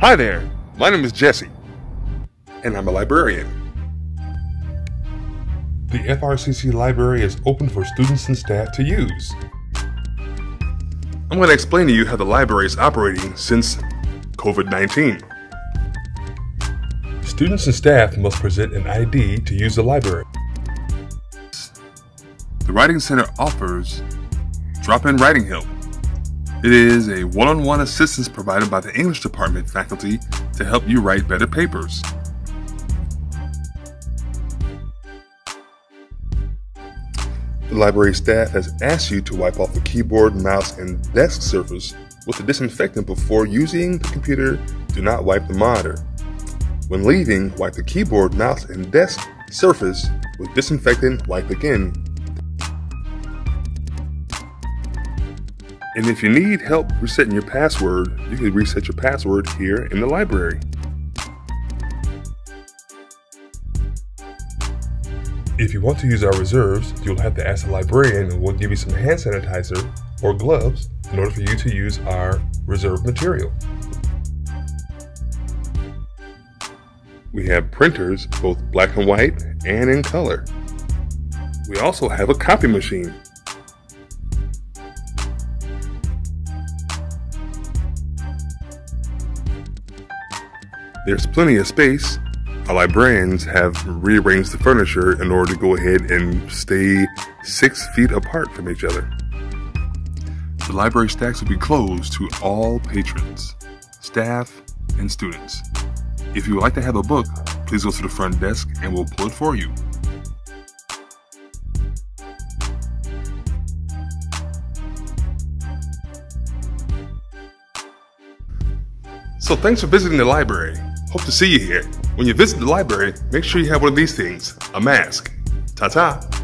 Hi there, my name is Jesse, and I'm a librarian. The FRCC library is open for students and staff to use. I'm going to explain to you how the library is operating since COVID 19. Students and staff must present an ID to use the library. The Writing Center offers drop in writing help. It is a one on one assistance provided by the English department faculty to help you write better papers. The library staff has asked you to wipe off the keyboard, mouse, and desk surface with a disinfectant before using the computer. Do not wipe the monitor. When leaving, wipe the keyboard, mouse, and desk surface with disinfectant. Wipe again. And if you need help resetting your password, you can reset your password here in the library. If you want to use our reserves, you'll have to ask the librarian and we'll give you some hand sanitizer or gloves in order for you to use our reserve material. We have printers, both black and white and in color. We also have a copy machine. There's plenty of space our librarians have rearranged the furniture in order to go ahead and stay six feet apart from each other. The library stacks will be closed to all patrons, staff, and students. If you would like to have a book, please go to the front desk and we'll pull it for you. So thanks for visiting the library. Hope to see you here. When you visit the library, make sure you have one of these things a mask. Ta ta.